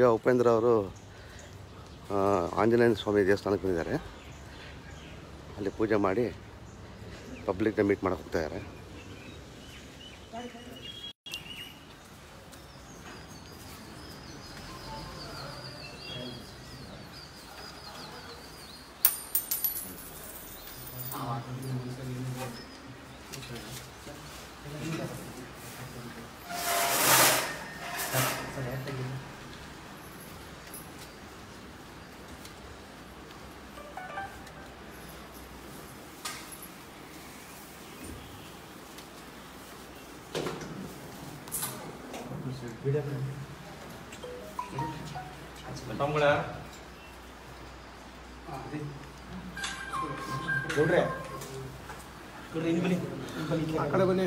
ಈಗ ಉಪೇಂದ್ರ ಅವರು ಆಂಜನೇಯ ಸ್ವಾಮಿ ದೇವಸ್ಥಾನಕ್ಕೆ ಬಂದಿದ್ದಾರೆ. ಅಲ್ಲಿ ಪೂಜೆ ಮಾಡಿ ಪಬ್ಲಿಕ್ನ ಮೀಟ್ ಮಾಡಕ್ಕೆ ಹೋಗ್ತಾ ಇದ್ದಾರೆ ಆ ಕಡೆ ಬನ್ನಿ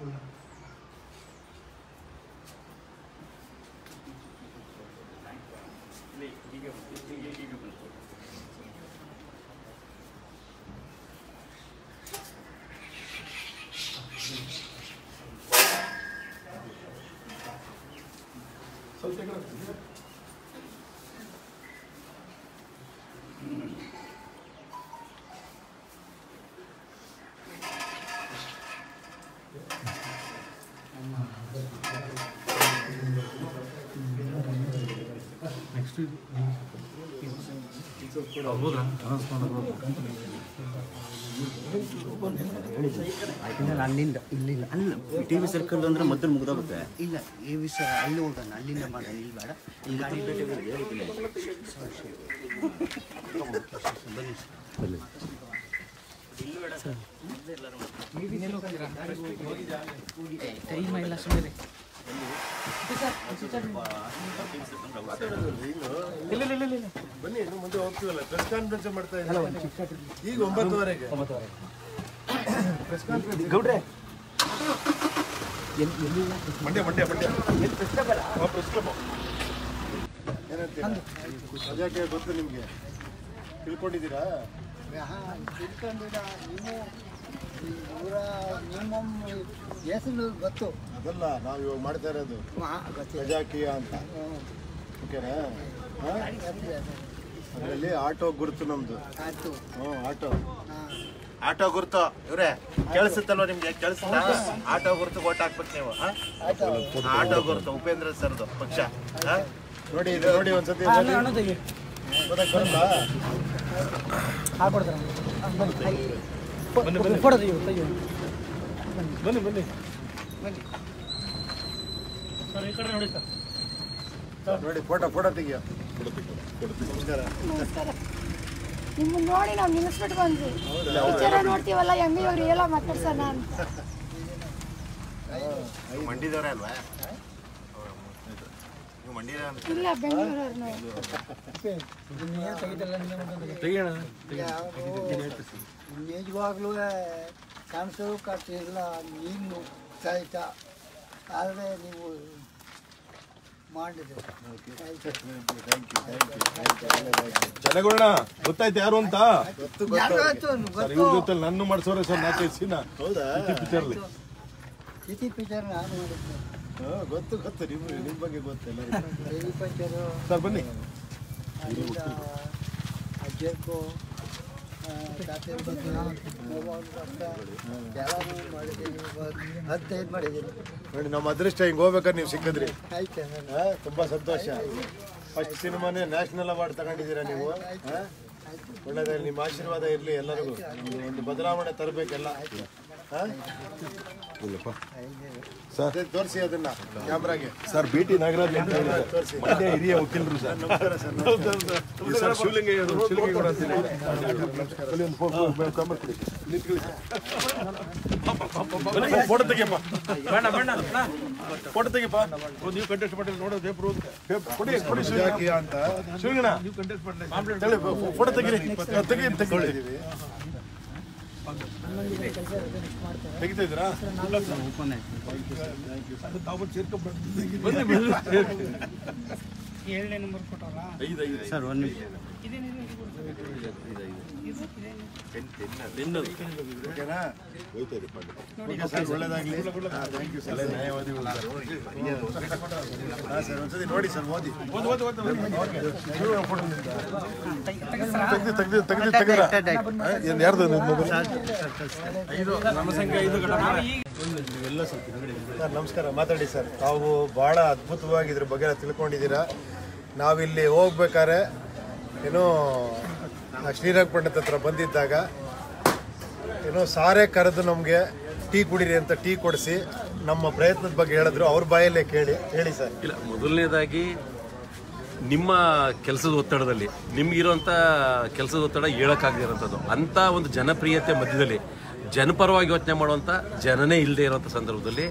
Amen. ಯಾಕಂದ್ರೆ ಅಲ್ಲಿಂದ ಇಲ್ಲಿಲ್ಲ. ಅಲ್ಲ ಟಿ ವಿ ಸರ್ಕಲ್ ಅಂದ್ರೆ ಮೊದಲು ಮುಗ್ದೋಗುತ್ತೆ. ಇಲ್ಲ ಈ ವಿಷಯ ಅಲ್ಲಿ ಹೋಗೋಣ ಅಲ್ಲಿಂದ ಮಾಡೋಣ ಇಲ್ಲಿ ಬೇಡ. ಇಲ್ಲಿ ಗಾಡಿ ಟೈಮ್ ಹೇಳಿದ್ದೀನಿ ಟೈಮ್ ಇಲ್ಲ ಇಲ್ಲ ಬನ್ನಿ ಇನ್ನು ಮುಂದೆ ಹೋಗ್ತೀವಲ್ಲ ಪ್ರೆಸ್ ಕಾನ್ಫರೆನ್ಸ್ ಮಾಡ್ತಾ ಇದ್ದೀವಿ ಈಗ ಒಂಬತ್ತುವರೆಗೆ ಪ್ರೆಸ್ ಕಾನ್ಫರೆನ್ಸ್ ಗೌಡ್ರೆ ಮಂಡ್ಯ ಮಂಡ್ಯ ಮಂಡ್ಯ ಪ್ರೆಸ್ ಕ್ಲಬ್ ಏನಂತೀರಾ ರಜಾಕೆ ಗೊತ್ತು ನಿಮಗೆ ತಿಳ್ಕೊಂಡಿದ್ದೀರಾ ತಿಳ್ಕೊಂಡಿಲ್ಲ ನೀವು ಇವರ ಮಿನಿಮಮ್ ಹೆಸರು ಗೊತ್ತು ಅದಲ್ಲ ನಾವು ಇವಾಗ ಮಾಡ್ತಾ ಇರೋದು. ಪ್ರಜಾಕೀಯ ಅಂತ. ಓಕೆನಾ? ಅದರಲ್ಲಿ ಆಟೋ ಗುರುತು ನಮ್ದು. ಆಯ್ತು ಹ್ಞೂ ಆಟೋ. ಆಟೋ ಗುರುತು. ಇವ್ರೆ ಕೇಳಿಸುತ್ತಲ್ವ ನಿಮ್ಗೆ? ಕೇಳಿಸುತ್ತಾ? ಆಟೋ ಗುರುತು ಓಟ್ ಹಾಕ್ಬೇಕು ನೀವು ಆಟೋ ಗುರುತು ಉಪೇಂದ್ರ ಸರ್ದು ಪಕ್ಷ? ನೋಡಿ ಇದು ನೋಡಿ ಒಂದ್ಸತಿ ನೋಡಿ. ಗೊತ್ತಾಗ್ ಸರ್ ಈ ಕಡೆ ನೋಡಿ ಫೋಟೋ ಫೋಟೋ ತೆಗಿಯೋ. ನಮಸ್ಕಾರ. ನಮಸ್ಕಾರ. ನಿಮ್ಮನ್ನ ನೋಡಿ ನಾವು ನಿಲ್ಲಿಸ್ಬಿಟ್ಟು ಬಂದ್ವಿ. ಪಿಕ್ಚರ ನೋಡ್ತೀವಲ್ಲ ಎಮ್ಮಿ ಅವ್ರು ಎಲ್ಲ ಮಾತಾಡ್ಸೋಣ ಅಂತ. ಮಂಡಿದವ್ರೆ ಅಲ್ವಾ? ಇಲ್ಲ ಬೆಂಗಳೂರವ್ರು ನಿಜವಾಗ್ಲೂ ನೀನು ಸಹಿತ ಆದರೆ ನೀವು ಮಾಡಿದೆ. ಗೊತ್ತಾಯ್ತು ಯಾರು ಅಂತ? ಗೊತ್ತು ಗೊತ್ತು. ಸರ್ ಇವ್ರ ಜೊತೆ ನನ್ನ ಮಾಡಿಸೋರೆ ಸರ್ ನಾಲ್ಕೈದು ಸೀನ. ಹೌದಾ? ಪಿಕ್ಚರ್ಲಿ ಇತಿ ಪಿಕ್ಚರ್ ನಾನು ಮಾಡಿದ್ದೆ. ಗೊತ್ತು ಗೊತ್ತು. ನಿಮ್ಮ ನಿಮ್ಮ ಬಗ್ಗೆ ಗೊತ್ತಿಲ್ಲ ಸರ್ ಬನ್ನಿ. ಅಜ್ಜಕ್ಕೂ ಮಾಡಿದ್ದೀನಿ ನೋಡಿ ನಮ್ಮ ಅದೃಷ್ಟ ಹಿಂಗೆ ಹೋಗ್ಬೇಕಾದ್ರೆ ನೀವು ಸಿಕ್ಕಿದ್ರಿ. ಆಯ್ತು ಹಾ, ತುಂಬಾ ಸಂತೋಷ. ಫಸ್ಟ್ ಸಿನಿಮಾನೇ ನ್ಯಾಷನಲ್ ಅವಾರ್ಡ್ ತಗೊಂಡಿದ್ದೀರಾ ನೀವು? ಒಳ್ಳೆದಾಗಿ ನಿಮ್ಮ ಆಶೀರ್ವಾದ ಇರಲಿ ಎಲ್ಲರಿಗೂ. ಒಂದು ಬದಲಾವಣೆ ತರಬೇಕೆಲ್ಲ. ಸರ್. ತೋರಿಸಿ ಅದನ್ನ ಕ್ಯಾಮ್ರಾಗೆ. ಸರ್ ಬಿ ಟಿ ನಾಗರಾಜ್ ಅಂತ ಹೇಳಿದ್ದಾರೆ ಹಿರಿಯ ವಕೀಲರು ಸರ್. ನಮಸ್ಕಾರ ಸರ್ ಸರ್ ಶಿವಲಿಂಗ ಶಿವಲಿಂಗ ಕೂಡ ಅಂತೀನಿ ಅಲ್ಲಿ ಒಂದು ಫೋಟೋ. ನಿಂತ್ಕೊಳ್ಳಿ. ಬನ್ನಿ, ಫೋಟೋ ತೆಗಿಯಪ್ಪ. ಫೋಟೋ ತೆಗಿಯಪ್ಪ. ಓ, ನೀವು ಕಂಟೆಸ್ಟ್ ಮಾಡಿ ನೋಡೋ ಪೇಪರ್ ಕೊಡಿ ಕೊಡಿ ಯಾಕೆ ಅಂತ. ಶಿವಲಿಂಗಣ್ಣ ನೀವು ಕಂಟೆಸ್ಟ್ ಮಾಡಿ ಫೋಟೋ ತೆಗೀರಿ. ತೆಗಿ ತೆಗಿ. ತೆಗಿತಾ ಇದ್ದೀರಾ? ಅದು ತಾವು ಸೇರ್ಕೊಂಡ್ಬಿಟ್ಟು ಬನ್ನಿ ಬನ್ನಿ ಐದು ಐದು. ಸರ್ ಒಂದು ನಿಮಿಷ. ಸರ್ ನಮಸ್ಕಾರ ಮಾತಾಡಿ ಸರ್. ತಾವು ಭಾಳ ಅದ್ಭುತವಾಗಿ ಇದ್ರ ಬಗ್ಗೆ ತಿಳ್ಕೊಂಡಿದ್ದೀರಾ. ನಾವಿಲ್ಲಿ ಹೋಗ್ಬೇಕಾರೆ ಏನೋ ಆ ಶ್ರೀರಂಗಪಟ್ಟಣದ ಹತ್ರ ಬಂದಿದ್ದಾಗ, ಏನೋ ಸಾರೆ ಕರೆದು ನಮಗೆ ಟೀ ಕುಡೀರಿ ಅಂತ ಟೀ ಕೊಡಿಸಿ ನಮ್ಮ ಪ್ರಯತ್ನದ ಬಗ್ಗೆ ಹೇಳಿದ್ರು. ಅವ್ರ ಬಾಯಲ್ಲೇ ಕೇಳಿ, ಹೇಳಿ ಸರ್. ಇಲ್ಲ, ಮೊದಲನೇದಾಗಿ ನಿಮ್ಮ ಕೆಲಸದ ಒತ್ತಡದಲ್ಲಿ ನಿಮ್ಗಿರೋಂಥ ಕೆಲಸದ ಒತ್ತಡ ಹೇಳೋಕ್ಕಾಗದಿರೋಂಥದ್ದು, ಅಂಥ ಒಂದು ಜನಪ್ರಿಯತೆ ಮಧ್ಯದಲ್ಲಿ, ಜನಪರವಾಗಿ ಯೋಚನೆ ಮಾಡುವಂಥ ಜನನೇ ಇಲ್ಲದೆ ಇರೋಂಥ ಸಂದರ್ಭದಲ್ಲಿ,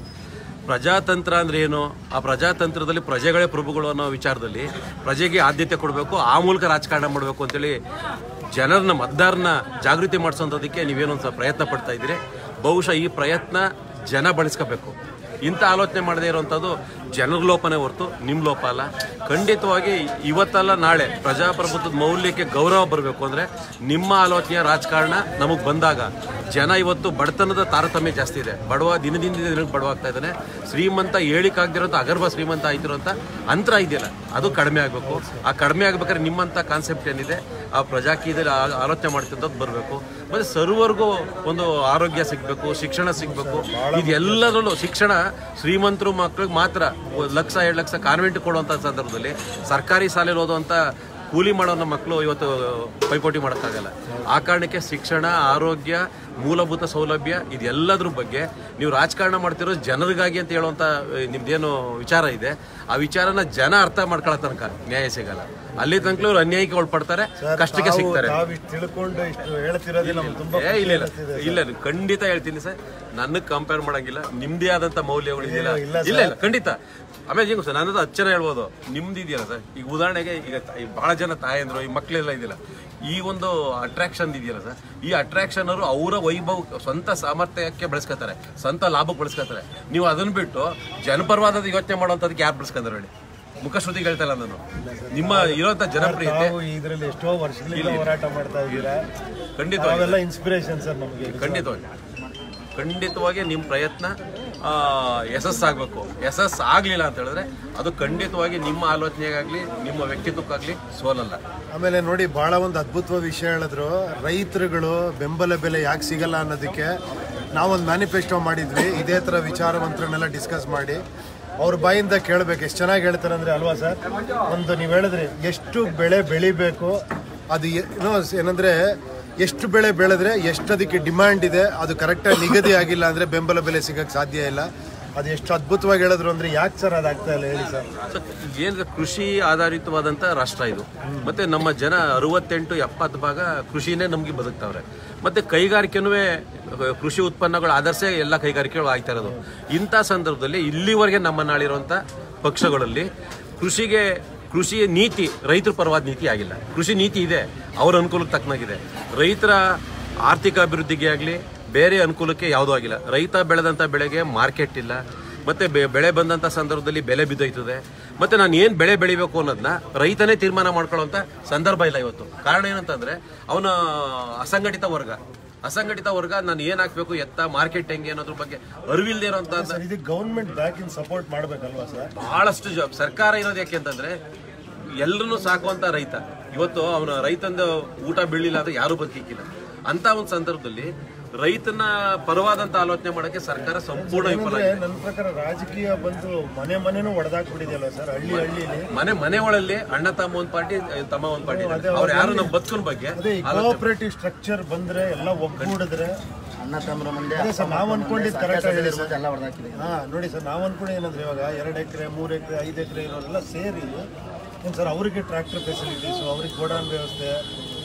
ಪ್ರಜಾತಂತ್ರ ಅಂದ್ರೆ ಏನು? ಆ ಪ್ರಜಾತಂತ್ರದಲ್ಲಿ ಪ್ರಜೆಗಳೇ ಪ್ರಭುಗಳು ಅನ್ನೋ ವಿಚಾರದಲ್ಲಿ ಪ್ರಜೆಗೆ ಆದ್ಯತೆ ಕೊಡಬೇಕು, ಆ ಮೂಲಕ ರಾಜಕಾರಣ ಮಾಡಬೇಕು ಅಂತೇಳಿ ಜನರನ್ನ ಮತದಾರನ ಜಾಗೃತಿ ಮಾಡಿಸೋದಕ್ಕೆ ನೀವೇನೊಂದು ಪ್ರಯತ್ನ ಪಡ್ತಾ ಇದ್ದೀರಿ. ಬಹುಶಃ ಈ ಪ್ರಯತ್ನ ಜನ ಬಳಸ್ಕೋಬೇಕು. ಇಂಥ ಆಲೋಚನೆ ಮಾಡದೇ ಇರುವಂಥದ್ದು ಜನರ ಲೋಪನೇ ಹೊರತು ನಿಮ್ಮ ಲೋಪ ಅಲ್ಲ. ಖಂಡಿತವಾಗಿ ಇವತ್ತಲ್ಲ ನಾಳೆ ಪ್ರಜಾಪ್ರಭುತ್ವದ ಮೌಲ್ಯಕ್ಕೆ ಗೌರವ ಬರಬೇಕು ಅಂದರೆ ನಿಮ್ಮ ಆಲೋಚನೆಯ ರಾಜಕಾರಣ ನಮಗೆ ಬಂದಾಗ ಜನ ಇವತ್ತು ಬಡತನದ ತಾರತಮ್ಯ ಜಾಸ್ತಿ ಇದೆ. ಬಡವ ದಿನದಿಂದ ದಿನಕ್ಕೆ ಬಡವಾಗ್ತಾ ಇದ್ದಾನೆ. ಶ್ರೀಮಂತ ಹೇಳಿಕಾಗ್ದಿರೋಂಥ ಅಗರ್ಭ ಶ್ರೀಮಂತ ಆಯ್ತಿರೋಂಥ ಅಂತರ ಇದೆಯಲ್ಲ, ಅದು ಕಡಿಮೆ ಆಗಬೇಕು. ಆ ಕಡಿಮೆ ಆಗ್ಬೇಕಾದ್ರೆ ನಿಮ್ಮಂಥ ಕಾನ್ಸೆಪ್ಟ್ ಏನಿದೆ? ಆ ಪ್ರಜಾಕೀಯದಲ್ಲಿ ಆಲೋಚನೆ ಮಾಡ್ತಿದ್ದದ್ದು ಬರಬೇಕು. ಮತ್ತೆ ಸರ್ವರ್ಗೂ ಒಂದು ಆರೋಗ್ಯ ಸಿಗಬೇಕು, ಶಿಕ್ಷಣ ಸಿಗಬೇಕು. ಇದೆಲ್ಲದರಲ್ಲೂ ಶಿಕ್ಷಣ ಶ್ರೀಮಂತರು ಮಕ್ಳಿಗೆ ಮಾತ್ರ ಲಕ್ಷ, ಎರಡು ಲಕ್ಷ ಕಾನ್ವೆಂಟ್ ಕೊಡುವಂಥ ಸಂದರ್ಭದಲ್ಲಿ ಸರ್ಕಾರಿ ಶಾಲೆಯಲ್ಲಿ ಓದುವಂಥ ಕೂಲಿ ಮಾಡೋ ಮಕ್ಕಳು ಇವತ್ತು ಪೈಪೋಟಿ ಮಾಡೋಕ್ಕಾಗಲ್ಲ. ಆ ಕಾರಣಕ್ಕೆ ಶಿಕ್ಷಣ, ಆರೋಗ್ಯ ಮೂಲಭೂತ ಸೌಲಭ್ಯ ಇದೆಲ್ಲದ್ರ ಬಗ್ಗೆ ನೀವು ರಾಜಕಾರಣ ಮಾಡ್ತಿರೋ ಜನರಿಗಾಗಿ ಅಂತ ಹೇಳುವಂಥ ನಿಮ್ದೇನು ವಿಚಾರ ಇದೆ. ಆ ವಿಚಾರನ ಜನ ಅರ್ಥ ಮಾಡ್ಕೊಳ್ಳೋ ತನಕ ನ್ಯಾಯ ಸಿಗಲ್ಲ. ಅಲ್ಲಿ ತನಕ ಇವ್ರು ಅನ್ಯಾಯಕ್ಕೆ ಒಳಪಡ್ತಾರೆ ಕಷ್ಟಕ್ಕೆ ಸಿಗ್ತಾರೆ. ಇಲ್ಲ ಇಲ್ಲ ಇಲ್ಲ. ಖಂಡಿತ ಹೇಳ್ತೀನಿ ಸರ್. ನನಗೆ ಕಂಪೇರ್ ಮಾಡಂಗಿಲ್ಲ. ನಿಮ್ದೇ ಆದಂತ ಮೌಲ್ಯಗಳು ಇದೆಯಲ್ಲ ಇಲ್ಲ ಇಲ್ಲ ಖಂಡಿತ. ಆಮೇಲೆ ಹೆಂಗು ಸರ್ ನನ್ನದು ಹತ್ತು ಜನ ಹೇಳ್ಬೋದು. ನಿಮ್ದು ಇದೆಯಲ್ಲ ಸರ್? ಈಗ ಉದಾಹರಣೆಗೆ ಈಗ ಭಾಳ ಜನ ತಾಯಂದ್ರು ಈ ಮಕ್ಕಳೆಲ್ಲ ಇದೆಯಲ್ಲ? ಈ ಒಂದು ಅಟ್ರಾಕ್ಷನ್ ಇದೆಯಲ್ಲ ಸರ್? ಈ ಅಟ್ರಾಕ್ಷನ್ ಅವರು ಅವರ ವೈಭವ ಸ್ವಂತ ಸಾಮರ್ಥ್ಯಕ್ಕೆ ಬಳಸ್ಕೊತಾರೆ ಸ್ವಂತ ಲಾಭಕ್ಕೆ ಬಳಸ್ಕೊತಾರೆ. ನೀವು ಅದನ್ನ ಬಿಟ್ಟು ಜನಪರವಾದ ಯೋಚನೆ ಮಾಡುವಂಥದ್ದಕ್ಕೆ ಯಾರು ಬಳಸ್ಕೊಂಡ್ರೆ ಹೇಳಿ? ಮುಖಶ್ರುತಿ ಹೇಳ್ತಾ ಇಲ್ಲ ನಾನು ನಿಮ್ಮ ಇರುವಂತ ಜನಪ್ರಿಯತೆ. ಇದರಲ್ಲಿ ಎಷ್ಟೋ ವರ್ಷಗಳಿಂದ ಹೋರಾಟ ಮಾಡ್ತಾ ಇದ್ದೀರಾ? ಖಂಡಿತವಾಗಿ. ಇನ್ಸ್ಪಿರೇಷನ್ ಸರ್ ನಮಗೆ. ಖಂಡಿತವಾಗಿ. ಖಂಡಿತವಾಗಿ ನಿಮ್ಮ ಪ್ರಯತ್ನ ಯಶಸ್ಸಾಗಬೇಕು. ಯಶಸ್ಸು ಆಗಲಿಲ್ಲ ಅಂತ ಹೇಳಿದ್ರೆ ಅದು ಖಂಡಿತವಾಗಿ ನಿಮ್ಮ ಆಲೋಚನೆಗಾಗಲಿ, ನಿಮ್ಮ ವ್ಯಕ್ತಿತ್ವಕ್ಕಾಗಲಿ ಸೋಲಲ್ಲ. ಆಮೇಲೆ ನೋಡಿ, ಬಹಳ ಒಂದು ಅದ್ಭುತ ವಿಷಯ ಹೇಳಿದ್ರು. ರೈತರುಗಳು ಬೆಂಬಲ ಬೆಲೆ ಯಾಕೆ ಸಿಗಲ್ಲ ಅನ್ನೋದಕ್ಕೆ ನಾವೊಂದು ಮ್ಯಾನಿಫೆಸ್ಟೋ ಮಾಡಿದ್ವಿ. ಇದೇ ಥರ ವಿಚಾರವಂತರನ್ನೆಲ್ಲ ಡಿಸ್ಕಸ್ ಮಾಡಿ. ಅವ್ರ ಬಾಯಿಂದ ಕೇಳಬೇಕು. ಎಷ್ಟು ಚೆನ್ನಾಗಿ ಹೇಳ್ತಾರೆ ಅಂದರೆ ಅಲ್ವಾ ಸರ್? ಒಂದು ನೀವು ಹೇಳಿದ್ರಿ, ಎಷ್ಟು ಬೆಳೆ ಬೆಳಿಬೇಕು? ಅದು ಏನೋ ಏನಂದರೆ ಎಷ್ಟು ಬೆಳೆ ಬೆಳೆದ್ರೆ ಎಷ್ಟು ಅದಕ್ಕೆ ಡಿಮ್ಯಾಂಡ್ ಇದೆ, ಅದು ಕರೆಕ್ಟಾಗಿ ನಿಗದಿ ಆಗಿಲ್ಲ ಅಂದರೆ ಬೆಂಬಲ ಬೆಲೆ ಸಿಗಕ್ಕೆ ಸಾಧ್ಯ ಇಲ್ಲ. ಅದು ಎಷ್ಟು ಅದ್ಭುತವಾಗಿ ಹೇಳಿದ್ರು ಅಂದ್ರೆ ಯಾಕೆ ಸರ್ ಅದಾಗ್ತಾ ಇಲ್ಲ ಹೇಳಿ ಸರ್? ಏನಂದ್ರೆ ಏನಿದೆ ಕೃಷಿ ಆಧಾರಿತವಾದಂಥ ರಾಷ್ಟ್ರ ಇದು. ಮತ್ತೆ ನಮ್ಮ ಜನ ಅರವತ್ತೆಂಟು ಎಪ್ಪತ್ತು ಭಾಗ ಕೃಷಿನೇ ನಮಗೆ ಬದುಕ್ತಾವ್ರೆ. ಮತ್ತೆ ಕೈಗಾರಿಕೆನೂ ಕೃಷಿ ಉತ್ಪನ್ನಗಳು ಆಧರಿಸೇ ಎಲ್ಲ ಕೈಗಾರಿಕೆಗಳು ಆಗ್ತಾ ಇರೋದು. ಇಂಥ ಸಂದರ್ಭದಲ್ಲಿ ಇಲ್ಲಿವರೆಗೆ ನಮ್ಮ ನಾಳಿರುವಂಥ ಪಕ್ಷಗಳಲ್ಲಿ ಕೃಷಿಗೆ ಕೃಷಿ ನೀತಿ, ರೈತರ ಪರವಾದ ನೀತಿ ಆಗಿಲ್ಲ. ಕೃಷಿ ನೀತಿ ಇದೆ, ಅವ್ರ ಅನುಕೂಲಕ್ಕೆ ತಕ್ಕನಾಗಿದೆ. ರೈತರ ಆರ್ಥಿಕ ಅಭಿವೃದ್ಧಿಗೆ ಆಗಲಿ, ಬೇರೆ ಅನುಕೂಲಕ್ಕೆ ಯಾವುದೂ ಆಗಿಲ್ಲ. ರೈತ ಬೆಳೆದಂಥ ಬೆಳೆಗೆ ಮಾರ್ಕೆಟ್ ಇಲ್ಲ, ಮತ್ತು ಬೆಳೆ ಬಂದಂಥ ಸಂದರ್ಭದಲ್ಲಿ ಬೆಲೆ ಬಿದ್ದೋಯ್ತದೆ, ಮತ್ತು ನಾನು ಏನು ಬೆಳೆ ಬೆಳಿಬೇಕು ಅನ್ನೋದನ್ನ ರೈತನೇ ತೀರ್ಮಾನ ಮಾಡ್ಕೊಳ್ಳೋಂಥ ಸಂದರ್ಭ ಇಲ್ಲ ಇವತ್ತು. ಕಾರಣ ಏನಂತಂದರೆ, ಅವನ ಅಸಂಘಟಿತ ವರ್ಗ. ಅಸಂಘಟಿತ ವರ್ಗ ನಾನು ಏನ್ ಹಾಕ್ಬೇಕು ಎತ್ತ ಮಾರ್ಕೆಟ್ ಹೆಂಗೆ ಅನ್ನೋದ್ರ ಬಗ್ಗೆ ಅರಿವಿಲ್ದೇ ಇರೋ ಗೌರ್ಮೆಂಟ್ ಬ್ಯಾಕ್ ಇನ್ ಸಪೋರ್ಟ್ ಮಾಡಬೇಕಲ್ವಾ ಸರ್? ಬಹಳಷ್ಟು ಜಾಬ್ ಸರ್ಕಾರ ಇರೋದು ಯಾಕೆ ಅಂತಂದ್ರೆ ಎಲ್ಲರನ್ನೂ ಸಾಕುವಂತ ರೈತ. ಇವತ್ತು ಅವನ ರೈತಂದ ಊಟ ಬೀಳಿಲ್ಲ ಅಂದ್ರೆ ಯಾರು ಬದುಕಿಕ್ಕಿಲ್ಲ. ಅಂತ ಒಂದು ಸಂದರ್ಭದಲ್ಲಿ ರೈತನ ಪರವಾದಂತ ಆಲೋಚನೆ ಮಾಡಕ್ಕೆ ಸರ್ಕಾರ ಸಂಪೂರ್ಣ ವಿಫಲ ನನ್ನ ಪ್ರಕಾರ ರಾಜಕೀಯ ಬಂದು ಮನೆ ಮನೆನೂ ಒಡೆದಾಕ್ಬಿಟ್ಟಿದೆಯಲ್ಲ ಸರ್ ಹಳ್ಳಿ ಹಳ್ಳಿಲಿ? ಮನೆ ಮನೆ ಒಳಲ್ಲಿ ಅಣ್ಣ ತಮ್ಮ ಒಂದ್ ಪಾರ್ಟಿ ತಮ್ಮ ಒಂದ್ ಪಾರ್ಟಿ ಅವ್ರು ಯಾರು ನಮ್ಮ ಬದುಕಿನ ಬಗ್ಗೆ ಕೋಆಪರೇಟಿವ್ ಸ್ಟ್ರಕ್ಚರ್ ಬಂದ್ರೆ ಎಲ್ಲ ಒಗ್ಗೂಡಿದ್ರೆ ಅಣ್ಣ ತಮ್ಮರ ಮುಂದೆ ನಾವು ಅನ್ಕೊಂಡಿದ್ದು ಕರೆಕ್ಟ್ ಎಲ್ಲ ಹೊಡೆದಾಕಿದೆ ಹಾ ನೋಡಿ ಸರ್ ನಾವು ಅನ್ಕೊಂಡು ಏನಂದ್ರೆ ಇವಾಗ ಎರಡು ಎಕರೆ ಮೂರು ಎಕರೆ ಐದು ಎಕರೆ ಇರೋರೆಲ್ಲ ಸೇರಿ ಏನು ಸರ್ ಅವರಿಗೆ ಟ್ರ್ಯಾಕ್ಟರ್ ಫೆಸಿಲಿಟೀಸು ಅವ್ರಿಗೆ ಗೋಡಾನ್ ವ್ಯವಸ್ಥೆ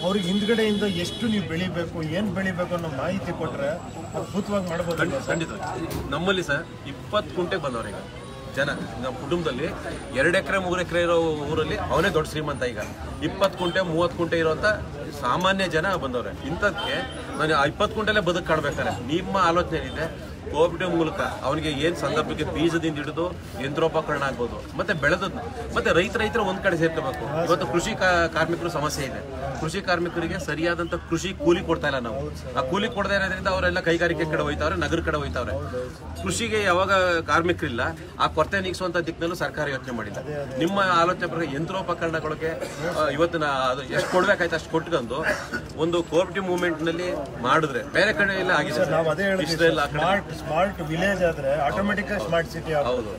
ಅವ್ರಿಗೆ ಹಿಂದ್ಗಡೆಯಿಂದ ಎಷ್ಟು ನೀವು ಬೆಳಿಬೇಕು ಏನು ಬೆಳಿಬೇಕು ಅನ್ನೋ ಮಾಹಿತಿ ಕೊಟ್ರೆ ಅದ್ಭುತವಾಗಿ ಮಾಡಬಹುದು ಖಂಡಿತ. ನಮ್ಮಲ್ಲಿ ಸರ್ ಇಪ್ಪತ್ತು ಕುಂಟೆಗೆ ಬಂದವ್ರೀಗ ಈಗ ಜನ. ನಮ್ಮ ಕುಟುಂಬದಲ್ಲಿ ಎರಡು ಎಕರೆ ಮೂರು ಎಕರೆ ಇರೋ ಊರಲ್ಲಿ ಅವನೇ ದೊಡ್ಡ ಶ್ರೀಮಂತ ಈಗ. ಇಪ್ಪತ್ತು ಕುಂಟೆ ಮೂವತ್ತು ಕುಂಟೆ ಇರೋಂಥ ಸಾಮಾನ್ಯ ಜನ ಬಂದವ್ರೆ. ಇಂಥದ್ಕೆ ನಾನು ಆ ಇಪ್ಪತ್ತು ಕುಂಟೆಲ್ಲೇ ಬದುಕು ಕಾಡ್ಬೇಕಾರೆ ನಿಮ್ಮ ಆಲೋಚನೆ ಏನಿದೆ? ಕೋಆಪರೇಟಿವ್ ಮೂಲಕ ಅವನಿಗೆ ಏನು ಸಂದರ್ಭಕ್ಕೆ ಬೀಜದಿಂದ ಹಿಡಿದು ಯಂತ್ರೋಪಕರಣ ಆಗ್ಬೋದು, ಮತ್ತೆ ಬೆಳೆದದ್ದು, ಮತ್ತೆ ರೈತ ರೈತರ ಒಂದ್ ಕಡೆ ಸೇರ್ಕೋಬೇಕು. ಇವತ್ತು ಕೃಷಿ ಕಾರ್ಮಿಕರು ಸಮಸ್ಯೆ ಇದೆ. ಕೃಷಿ ಕಾರ್ಮಿಕರಿಗೆ ಸರಿಯಾದಂತ ಕೃಷಿ ಕೂಲಿ ಕೊಡ್ತಾ ಇಲ್ಲ ನಾವು. ಆ ಕೂಲಿ ಕೊಡದೇ ಇರೋದ್ರಿಂದ ಅವರೆಲ್ಲ ಕೈಗಾರಿಕೆ ಕಡೆ ಹೋಯ್ತಾವ್ರೆ, ನಗರ ಕಡೆ ಹೋಯ್ತಾವ್ರೆ. ಕೃಷಿಗೆ ಯಾವಾಗ ಕಾರ್ಮಿಕರಿಲ್ಲ, ಆ ಕೊರತೆ ನೀಗಿಸುವಂತ ದಿಕ್ಕಿನಲ್ಲೂ ಸರ್ಕಾರ ಯೋಚನೆ ಮಾಡಿಲ್ಲ. ನಿಮ್ಮ ಆಲೋಚನೆ ಪ್ರಕಾರ ಯಂತ್ರೋಪಕರಣಗಳಿಗೆ ಇವತ್ತು ಇವತ್ತಿನ ಅದು ಎಷ್ಟು ಕೊಡ್ಬೇಕಾಯ್ತು ಅಷ್ಟು ಕೊಟ್ಕೊಂಡು ಒಂದು ಕೋಆಪರೇಟಿವ್ ಮೂವ್ಮೆಂಟ್ನಲ್ಲಿ ಮಾಡಿದ್ರೆ ಬೇರೆ ಕಡೆ ಎಲ್ಲ ಆಗಿದೆ. ನಾವು ಅದೇ ಹೇಳ್ತೀವಿ ಸ್ಮಾರ್ಟ್ ಸ್ಮಾರ್ಟ್ ವಿಲೇಜ್ ಆದ್ರೆ ಆಟೋಮೆಟಿಕ್ ಸ್ಮಾರ್ಟ್ ಸಿಟಿ ಹೌದು.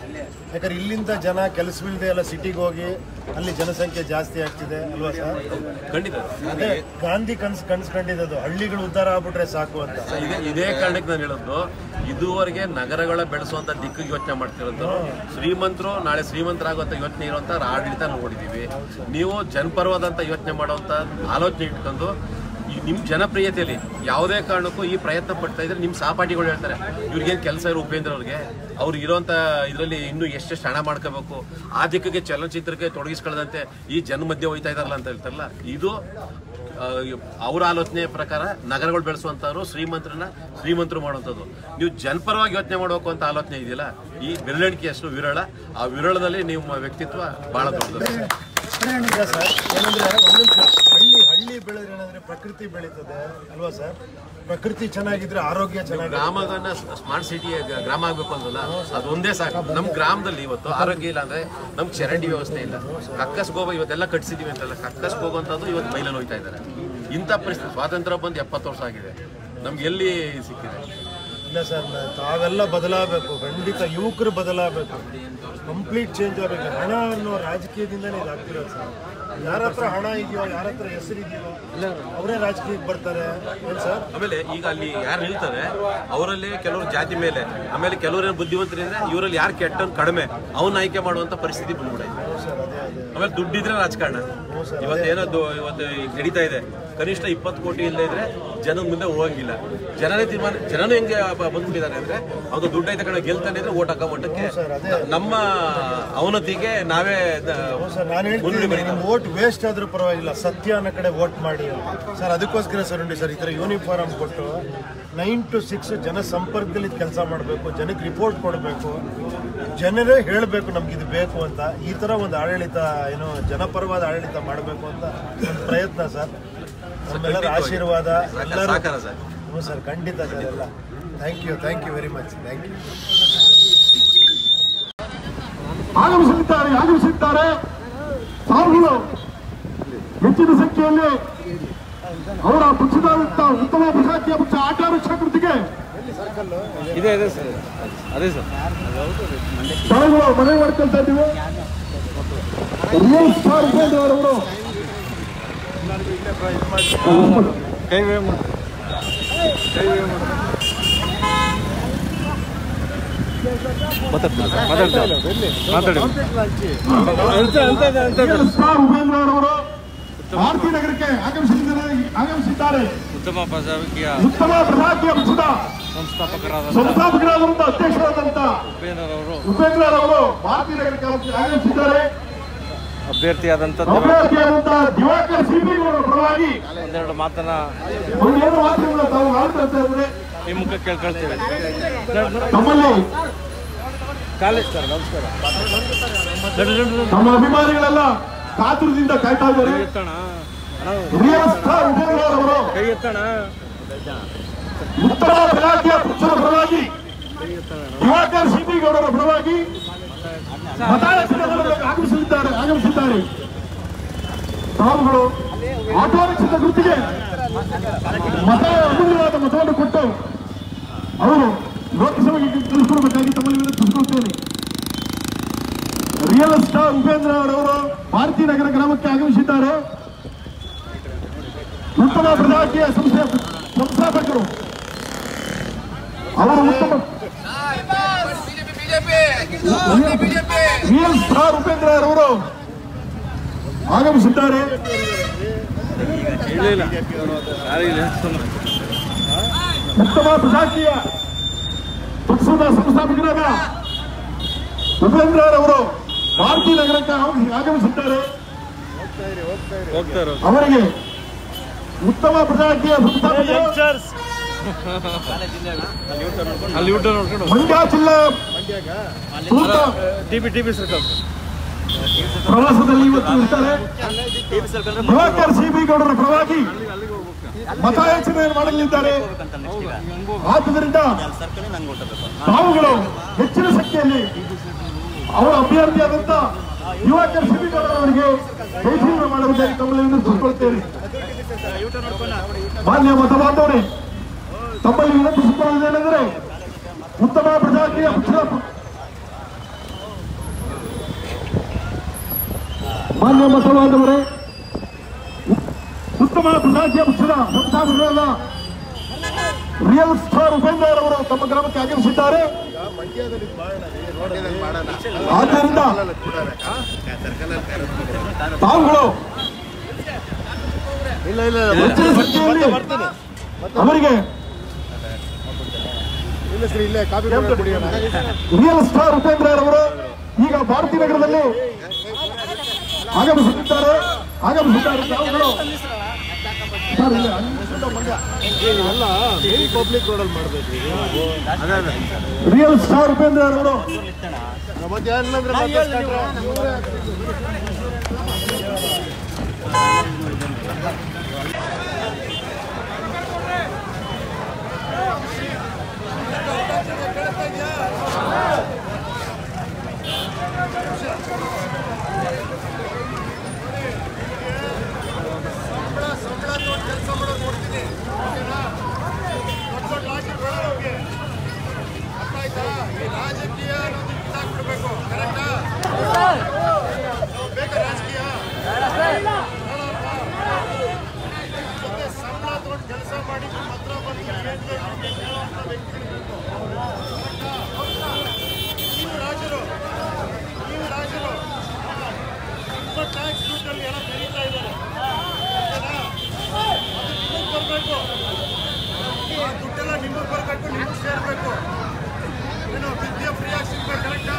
ಯಾಕಂದ್ರೆ ಇಲ್ಲಿಂದ ಜನ ಕೆಲಸವಿಲ್ಲದೆ ಎಲ್ಲ ಸಿಟಿಗೆ ಹೋಗಿ ಅಲ್ಲಿ ಜನಸಂಖ್ಯೆ ಜಾಸ್ತಿ ಆಗ್ತಿದೆ ಅಲ್ವಾ ಸರ್? ಖಂಡಿತ. ಅದೇ ಗಾಂಧಿ ಕನ್ಸ್ ಕನ್ಸ್ಕೊಂಡಿದ್ದು ಹಳ್ಳಿಗಳು ಉದ್ಧಾರ ಆಗ್ಬಿಟ್ರೆ ಸಾಕು ಅಂತ. ಇದೇ ಇದೇ ಕಾರಣಕ್ಕೆ ನಾನು ಹೇಳೋದು ಇದುವರೆಗೆ ನಗರಗಳ ಬೆಳೆಸುವಂತ ದಿಕ್ಕಿಗೆ ಯೋಚನೆ ಮಾಡ್ತಿರೋದು ಶ್ರೀಮಂತರು ನಾಳೆ ಶ್ರೀಮಂತರಾಗುವಂತ ಯೋಚನೆ ಇರುವಂತ ಆಡಳಿತ ನೋಡಿದೀವಿ. ನೀವು ಜನಪರವಾದಂತ ಯೋಚನೆ ಮಾಡುವಂತ ಆಲೋಚನೆ ಇಟ್ಕೊಂಡು ಈ ನಿಮ್ ಜನಪ್ರಿಯತೆಯಲ್ಲಿ ಯಾವುದೇ ಕಾರಣಕ್ಕೂ ಈ ಪ್ರಯತ್ನ ಪಡ್ತಾ ಇದ್ರೆ ನಿಮ್ಮ ಸಹಪಾಠಿಗಳು ಹೇಳ್ತಾರೆ ಇವ್ರಿಗೇನು ಕೆಲಸ ಇರೋ ಉಪೇಂದ್ರ ಅವ್ರಿಗೆ? ಅವ್ರು ಇರೋಂಥ ಇದರಲ್ಲಿ ಇನ್ನೂ ಎಷ್ಟೆಷ್ಟು ಹಣ ಮಾಡ್ಕೋಬೇಕು? ಆ ದಿಕ್ಕಿಗೆ ಚಲನಚಿತ್ರಕ್ಕೆ ತೊಡಗಿಸ್ಕೊಳ್ಳದಂತೆ ಈ ಜನ ಮಧ್ಯೆ ಹೋಯ್ತಾ ಇದಾರಲ್ಲ ಅಂತ ಹೇಳ್ತಾರಲ್ಲ, ಇದು ಅವರ ಆಲೋಚನೆ ಪ್ರಕಾರ ನಗರಗಳು ಬೆಳೆಸುವಂಥವ್ರು, ಶ್ರೀಮಂತರನ್ನ ಶ್ರೀಮಂತರು ಮಾಡುವಂಥದ್ದು. ನೀವು ಜನಪರವಾಗಿ ಯೋಚನೆ ಮಾಡಬೇಕು ಅಂತ ಆಲೋಚನೆ ಇದೆಯಲ್ಲ, ಈ ಬೆರಳಿಕೆಯಷ್ಟು ವಿರಳ, ಆ ವಿರಳದಲ್ಲಿ ನಿಮ್ಮ ವ್ಯಕ್ತಿತ್ವ ಬಹಳ ದೊಡ್ಡದು. ಹಳ್ಳಿ ಬೆಳೆದ್ರೆ ಏನಂದ್ರೆ ಪ್ರಕೃತಿ ಬೆಳೀತದೆ ಅಲ್ವಾ ಸರ್? ಪ್ರಕೃತಿ ಚೆನ್ನಾಗಿದ್ರೆ ಆರೋಗ್ಯ ಚೆನ್ನಾಗಿ ಗ್ರಾಮಗಳನ್ನ ಸ್ಮಾರ್ಟ್ ಸಿಟಿ ಗ್ರಾಮ ಆಗ್ಬೇಕು ಅಂದಲ್ಲ ಅದು ಒಂದೇ ಸಾಕು. ನಮ್ಮ ಗ್ರಾಮದಲ್ಲಿ ಇವತ್ತು ಆರೋಗ್ಯ ಇಲ್ಲ ಅಂದ್ರೆ ನಮ್ ಚರಂಡಿ ವ್ಯವಸ್ಥೆ ಇಲ್ಲ. ಕಕ್ಕಸ್ ಗೋಬ ಇವತ್ತೆಲ್ಲ ಕಟ್ಸಿದೀವಿ ಅಂತಲ್ಲ. ಕಕ್ಕಸ್ ಹೋಗುವಂಥದ್ದು ಇವತ್ತು ಮೈಲಲ್ಲಿ ಹೋಗ್ತಾ ಇದ್ದಾರೆ. ಇಂಥ ಪರಿಸ್ಥಿತಿ ಸ್ವಾತಂತ್ರ್ಯ ಬಂದು ಎಪ್ಪತ್ತು ವರ್ಷ ಆಗಿದೆ. ನಮ್ಗೆ ಎಲ್ಲಿ ಸಿಕ್ಕಿದೆ? ಇಲ್ಲ ಸರ್ ತಾವೆಲ್ಲ ಬದಲಾಗಬೇಕು. ಖಂಡಿತ ಯುವಕರು ಬದಲಾಗಬೇಕು. ಕಂಪ್ಲೀಟ್ ಚೇಂಜ್ ಆಗಬೇಕು. ಹಣ ಅನ್ನೋ ರಾಜಕೀಯದಿಂದಲೇ ಇದಾಗ್ತಿರೋದು ಸರ್. ಯಾರ ಹತ್ರ ಹಣ ಇದೆಯೋ ಯಾರ ಹತ್ರ ಹೆಸರಿದೆಯೋ ಅವರೇ ರಾಜಕೀಯಕ್ಕೆ ಬರ್ತಾರೆ. ಸರ್? ಆಮೇಲೆ ಈಗ ಅಲ್ಲಿ ಯಾರು ನಿಲ್ತಾರೆ ಅವರಲ್ಲಿ ಕೆಲವರು ಜಾತಿ ಮೇಲೆ. ಆಮೇಲೆ ಕೆಲವರು ಬುದ್ಧಿವಂತರಿಂದ ಇವರಲ್ಲಿ ಯಾರು ಕೆಟ್ಟ ಕಡಿಮೆ. ಅವನ್ನ ಆಯ್ಕೆ ಮಾಡುವಂತ ಪರಿಸ್ಥಿತಿ ಬಂದ್ಬಿಡೈತೆ ಆಮೇಲೆ ದುಡ್ಡಿದ್ರೆ ರಾಜಕಾರಣ. ಇವತ್ತು ಏನೋ ಇವತ್ತು ನಡೀತಾ ಇದೆ. ಕನಿಷ್ಠ ಇಪ್ಪತ್ತು ಕೋಟಿ ಇಲ್ಲದೆ ಇದ್ರೆ ಜನದ ಮುಂದೆ ಹೋಗಂಗಿಲ್ಲ. ಜನನೇ ತೀರ್ಮಾನ ಜನರು ಹೆಂಗೆ ಬಂದ್ಬಿಟ್ಟಿದ್ದಾರೆ ಅಂದ್ರೆ ಅವನು ದುಡ್ಡು ಐತೆ ಕಡೆ ಗೆಲ್ತಾನೆ ಅಂದ್ರೆ ಓಟ್ ಹಾಕೋ ಮಟ್ಟಕ್ಕೆ ನಮ್ಮ ಅವನತಿಗೆ ನಾವೇ ಓಟ್ ಸರ್ ನಾನು ಹೇಳ್ತೀನಿ ನಿಮ್ಮ ವೋಟ್ ವೇಸ್ಟ್ ಆದ್ರೂ ಪರವಾಗಿಲ್ಲ ಸತ್ಯ ಅನ್ನೋ ಕಡೆ ವೋಟ್ ಮಾಡಿ. ಸರ್ ಅದಕ್ಕೋಸ್ಕರ ಸರ್ ನೋಡಿ ಸರ್ ಈ ಥರ ಯೂನಿಫಾರ್ಮ್ ಕೊಟ್ಟು ನೈನ್ ಟು ಸಿಕ್ಸ್ ಜನ ಸಂಪರ್ಕದಲ್ಲಿ ಕೆಲಸ ಮಾಡಬೇಕು ಜನಕ್ಕೆ ರಿಪೋರ್ಟ್ ಕೊಡಬೇಕು ಜನರೇ ಹೇಳಬೇಕು ನಮ್ಗೆ ಇದು ಬೇಕು ಅಂತ. ಈ ಥರ ಒಂದು ಆಡಳಿತ ಏನು ಜನಪರವಾದ ಆಡಳಿತ ಮಾಡಬೇಕು ಅಂತ ಒಂದು ಪ್ರಯತ್ನ ಸರ್. ನಮ್ಮೆಲ್ಲರ ಆಶೀರ್ವಾದ ಎಲ್ಲರೂ ಸರ್. ಹ್ಞೂ ಸರ್ ಖಂಡಿತ ಸರ್ ಎಲ್ಲ. Thank you thank you very much thank you ಆಗಮಿಸಲಿದ್ದಾರೆ ಆಗಮಿಸಿದ್ದಾರೆ. ಸಾಧುಗಳು ಹೆಚ್ಚಿನ ಸಂಖ್ಯೆಯಲ್ಲಿ ಅವರ ಪಕ್ಷದಾದಂತ ಉತ್ತಮ ಪ್ರಜಾತಿಯ ಪಕ್ಷ ಅದೇ ಸರ್. ತಾವು ಮನವಿ ಮಾಡ್ಕೊಳ್ತಾ ಇದ್ದೀವಿ. ರಿಯಲ್ ಸ್ಟಾರ್ ಉಪೇಂದ್ರ ಅವರವರು ಅವರವರು ಭಾರತೀಯ ನಗರಕ್ಕೆ ಆಗಮಿಸಿದ್ದಾರೆ ಉತ್ತಮ ಪ್ರಜಾಕೀಯ ಉತ್ತಮ ಪ್ರಜಾಕೀಯ ಪಕ್ಷದ ಸಂಸ್ಥಾಪಕರಾದ ಸಂಸ್ಥಾಪಕರಾದಂತ ಉಪೇಂದ್ರ ಅವರು ಉಪೇಂದ್ರ ಅವರು ಭಾರತೀಯ ನಗರಕ್ಕೆ ಆಗಮಿಸಿದ್ದಾರೆ ಅಭ್ಯರ್ಥಿಯಾದಂಥ ಅಭ್ಯರ್ಥಿಯಾದಂತ ದಿವಾಕರ್ ಸಿಪಿ ಅವರ ಪರವಾಗಿ ಒಂದೆರಡು ಮಾತನ್ನ ಈ ಮುಖ ಕೇಳ್ಕೊಳ್ತೇವೆ. ಕಾಲೇಜ್ ಸರ್ ನಮಸ್ಕಾರ. ನಮ್ಮ ಅಭಿಮಾನಿಗಳೆಲ್ಲ ಕಾತುರದಿಂದ ಕಾಯ್ತಾ ಇದ್ದಾರೆ. ಕೈ ಎತ್ತಣ ಉತ್ತರ ಪ್ರಜಾಕೀಯ ಪಕ್ಷದ ಪರವಾಗಿ ದಿವಾಕರ್ ಸಿಬಿ ಗೌಡರ ಪರವಾಗಿ ಆಗಮಿಸಲಿದ್ದಾರೆ, ಆಗಮಿಸಿದ್ದಾರೆ. ತಾವುಗಳು ಆಟೋ ರಿಕ್ಷದ ಗುರುತಿಗೆ ಮತ ಅಮೂಲ್ಯವಾದ ಮತವನ್ನು ಕೊಟ್ಟು ಅವರು ಲೋಕಸಭೆಗೆ ತಿಳಿಸಿಕೊಡಬೇಕಾಗಿ ತಮ್ಮಲ್ಲಿ ವಿನಂತಿಸಿಕೊಳ್ತೇನೆ ರಿಯಲ್ ಸ್ಟಾರ್ ಉಪೇಂದ್ರ ಅವರವರು ಭಾರತೀಯ ನಗರ ಗ್ರಾಮಕ್ಕೆ ಆಗಮಿಸಿದ್ದಾರೆ. ಉತ್ತಮ ಪ್ರಜಾಕೀಯ ಸಂಸ್ಥೆ ಸಂಸ್ಥಾಪಕರು. ಅವರು ಉತ್ತಮ ರಿಯಲ್ ಸ್ಟಾರ್ ಉಪೇಂದ್ರ ಅವರು ಆಗಮಿಸಿದ್ದಾರೆ ಇಲ್ಲ ಇಲ್ಲ ಯಾರು ಇಲ್ಲ ಉತ್ತಮ ಪ್ರಜಾಕೀಯ ಪಕ್ಷದ ಸಂಸ್ಥಾಪಕರಾದ ಉಪೇಂದ್ರ ಅವರು ಭಾರತೀಯ ನಗರಕ್ಕೆ ಆಗಮಿ- ಆಗಮಿಸಿದ್ದಾರೆ ಹೋಗ್ತಾರೆ ಅವರಿಗೆ ಉತ್ತಮ ಪ್ರಜಾಕೀಯ ಸಂಸ್ಥಾಪಕರು ಅಲ್ಲಿ ಊಟ ನೋಡ್ಕೊಂಡು ಮಂಡ್ಯ ಜಿಲ್ಲಾ ಪ್ರವಾಸದಲ್ಲಿ ಇವತ್ತು ಇರ್ತಾರೆ ಪ್ರಭಾಕರ್ ಸಿ ಬಿ ಗೌಡರ ಪರವಾಗಿ ಮತಯಾಚನೆಯನ್ನು ಮಾಡಲಿದ್ದಾರೆ. ಆದ್ದರಿಂದ ತಾವುಗಳು ಹೆಚ್ಚಿನ ಸಂಖ್ಯೆಯಲ್ಲಿ ಅವರ ಅಭ್ಯರ್ಥಿಯಾದಂತ ಯುವಕರ್ ಸಿ ಬಿ ಗೌಡರ ಅವರಿಗೆ ಪರಿಶೀಲನೆ ಮಾಡುವುದಾಗಿ ತಮ್ಮಲ್ಲಿ ವಿನಂತಿಸಿಕೊಳ್ತೇನೆ ಮಾನ್ಯ ಮತಬಾಂಧವರೇ ತಮ್ಮಲ್ಲಿ ವಿನಂತಿಸಿಕೊಳ್ಳುವುದೇನೆಂದರೆ ಉತ್ತಮ ಪ್ರಜಾಕೀಯ ಪಕ್ಷದ ಮಾನ್ಯ ಬಸವಾದವರೇ ಉತ್ತಮ ಪ್ರಜಾಕೀಯ ಪಕ್ಷದ ಸಂಸ್ಥಾಪಕರಾದ ರಿಯಲ್ ಸ್ಟಾರ್ ಉಪೇಂದ್ರ ಅವರು ತಮ್ಮ ಗ್ರಾಮಕ್ಕೆ ಆಗಮಿಸಿದ್ದಾರೆ. ಆದ್ದರಿಂದ ತಾವುಗಳು ಅವರಿಗೆ ಇಲ್ಲ ಸರ್ ಇಲ್ಲೇ ಕಾಫಿ ಕುಡಿಯೋಣ ರಿಯಲ್ ಸ್ಟಾರ್ ಉಪೇಂದ್ರ ಅವರು ಈಗ ಭಾರತೀಯ ನಗರದಲ್ಲಿ ಆಗಮಿಸುತ್ತಿದ್ದಾರೆ. ಆಗಮಿಸಿದ್ದಾರೆ ರಿಯಲ್ ಸ್ಟಾರ್ ಉಪೇಂದ್ರ ಅವರು ಮತ್ತೆ ಯಾರಿಲ್ಲಂದ್ರೆ ಮಾತಾಡ್ಸ್ಕೊಂಡ್ರೆ ರಾಜಕೀಯ ಬಿಡಬೇಕು ಕರೆಕ್ಟಾ ಬೇಕಾ ರಾಜಕೀಯ ಜೊತೆ ಸಂಬಳ ತಗೊಂಡು ಕೆಲಸ ಮಾಡಿ ನಿಮ್ಮ ಹತ್ರ ಬಂದು ಏನ್ ಬೇಕು ಅಂತ ಕೇಳುವಂತ ವ್ಯಕ್ತಿಗಳು. ಕರೆಕ್ಟಾ? ನೀವು ರಾಜರು ನೀವು ರಾಜರು ನಿಮ್ಮ ಟ್ಯಾಕ್ಸ್ ದುಡ್ಡಲ್ಲಿ ಎಲ್ಲ ಬೆಳೀತಾ ಇದ್ದಾರೆ ಓಕೆನಾ? ಅದು ನಿಮಗೆ ಬರಬೇಕು ಆ ದುಡ್ಡೆಲ್ಲ ನಿಮಗೆ ಬರಬೇಕು ನಿಮಗೆ ಸೇರಬೇಕು ಏನು ವಿದ್ಯೆ ಫ್ರೀಯಾಗಿ ಸಿಗ್ಬೇಕು ಕರೆಕ್ಟಾ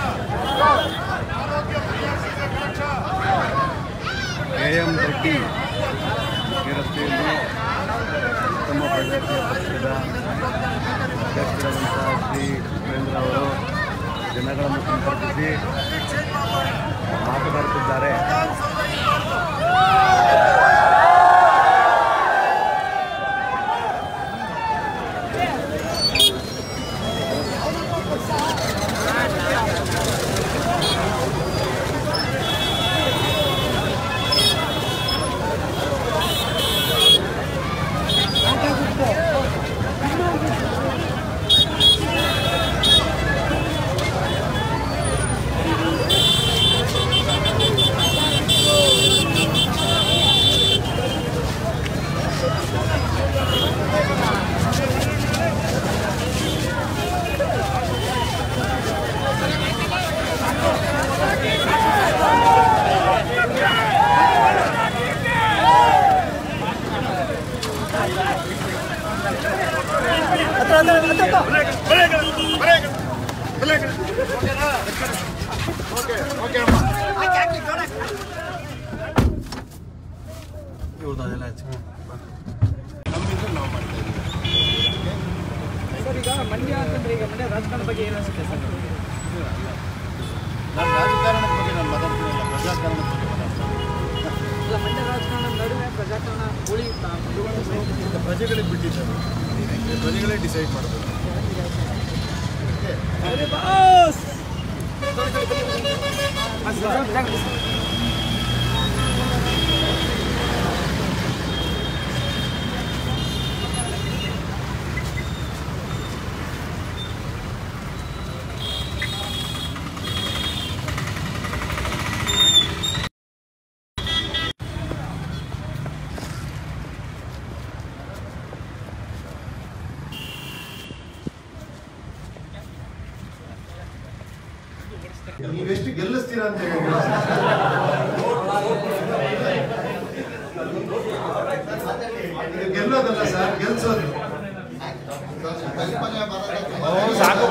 ಆರೋಗ್ಯ ಫ್ರೀಯಾಗಿ ಸಿಗ್ಬೇಕು ಕರೆಕ್ಟಾ ಎಎಂ ದೊಡ್ಡಿ ಈ ರಸ್ತೆಯಲ್ಲಿ ಪ್ರಜಾಕೀಯ ಪಕ್ಷದ ಅಧ್ಯಕ್ಷರಾದಂಥ ಶ್ರೀ ಉಪೇಂದ್ರ ಅವರು ಜನಗಳನ್ನು ಸಂಪರ್ಕಿಸಿ ಮಾತನಾಡುತ್ತಿದ್ದಾರೆ ಓಕೆ ಓಕೆ ಅಮ್ಮ ನಮ್ಮಿಂದ ನಾವು ಮಾಡ್ತಾ ಇದ್ದೀವಿ ಸರ್ ಈಗ ಮಂಡ್ಯ ಅಂತಂದ್ರೆ ಈಗ ಮಂಡ್ಯ ರಾಜಕಾರಣ ಬಗ್ಗೆ ಏನು ಅನ್ಸುತ್ತೆ ಸರ್ ನಿಮಗೆ? ನಾನು ರಾಜಕಾರಣದ ಬಗ್ಗೆ ನಾನು ಮಾತಾಡ್ತಿರಲಿಲ್ಲ ಪ್ರಜಾಕಾರಣದ ಬಗ್ಗೆ ಮಾತಾಡ್ತೀನಿ ಅಲ್ಲ ಮಂಡ್ಯ ರಾಜಕಾರಣ ನಡುವೆ ಪ್ರಜಾಕಾರಣ ಉಳಿ ಈಗ ಪ್ರಜೆಗಳಿಗೆ ಬಿಟ್ಟಿದ್ದಾರೆ. ಈಗ ಪ್ರಜೆಗಳೇ ಡಿಸೈಡ್ ಮಾಡ್ತಾರೆ. ನೀವೆಷ್ಟು ಗೆಲ್ಲಿಸ್ತೀರಾ ಅಂತ ಹೇಳಿ ಗೆಲ್ಲೋದಲ್ಲ ಸರ್ ಗೆಲ್ಸೋದು. ಸಾಕು